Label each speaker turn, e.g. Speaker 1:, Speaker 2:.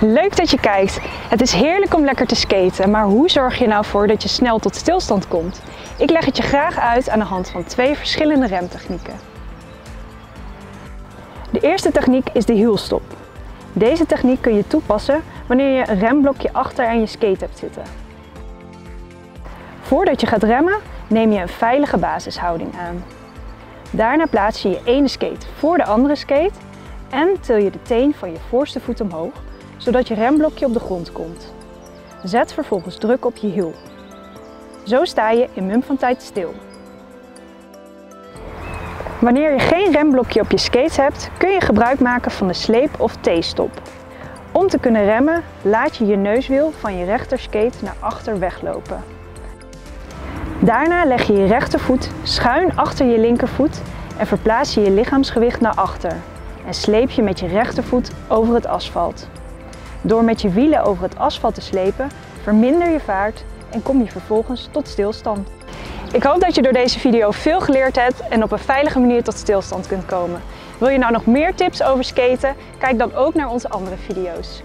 Speaker 1: Leuk dat je kijkt. Het is heerlijk om lekker te skaten, maar hoe zorg je nou voor dat je snel tot stilstand komt? Ik leg het je graag uit aan de hand van twee verschillende remtechnieken. De eerste techniek is de hielstop. Deze techniek kun je toepassen wanneer je een remblokje achter aan je skate hebt zitten. Voordat je gaat remmen, neem je een veilige basishouding aan. Daarna plaats je je ene skate voor de andere skate en til je de teen van je voorste voet omhoog, zodat je remblokje op de grond komt. Zet vervolgens druk op je hiel. Zo sta je in mum van tijd stil. Wanneer je geen remblokje op je skates hebt, kun je gebruik maken van de sleep- of T-stop. Om te kunnen remmen, laat je je neuswiel van je rechterskate naar achter weglopen. Daarna leg je je rechtervoet schuin achter je linkervoet en verplaats je je lichaamsgewicht naar achter en sleep je met je rechtervoet over het asfalt. Door met je wielen over het asfalt te slepen, verminder je vaart en kom je vervolgens tot stilstand. Ik hoop dat je door deze video veel geleerd hebt en op een veilige manier tot stilstand kunt komen. Wil je nou nog meer tips over skaten? Kijk dan ook naar onze andere video's.